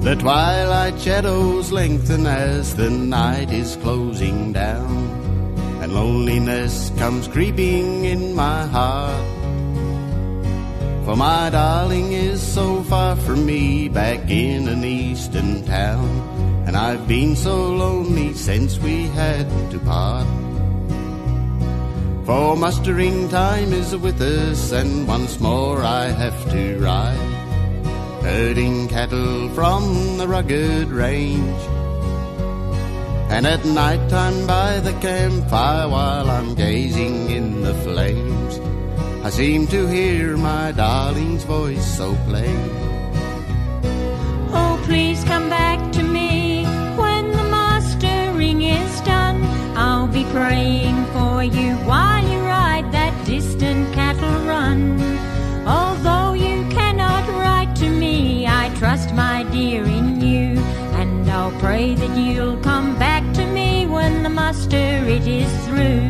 The twilight shadows lengthen as the night is closing down, and loneliness comes creeping in my heart. For my darling is so far from me back in an eastern town, and I've been so lonely since we had to part. For mustering time is with us, and once more I have to ride, herding cattle from the rugged range. And at night time by the campfire, while I'm gazing in the flames, I seem to hear my darling's voice so plain. Oh, please come back to me when the mustering is done. I'll be praying for you while dear, in you. And I'll pray that you'll come back to me when the muster it is through.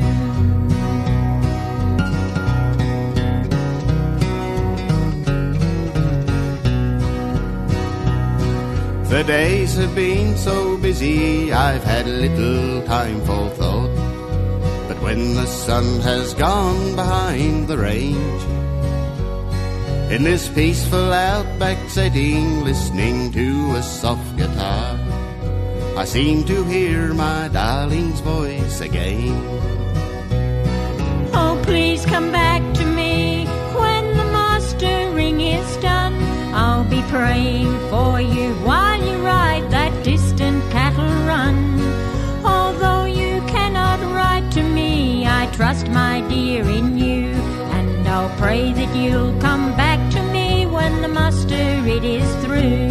The days have been so busy, I've had little time for thought. But when the sun has gone behind the range, in this peaceful outback setting, listening to a soft guitar, I seem to hear my darling's voice again. Oh, please come back to me when the mustering is done. I'll be praying for you while you ride that distant cattle run. Although you cannot write to me, I trust, my dear, in you. I'll pray that you'll come back to me when the muster it is through.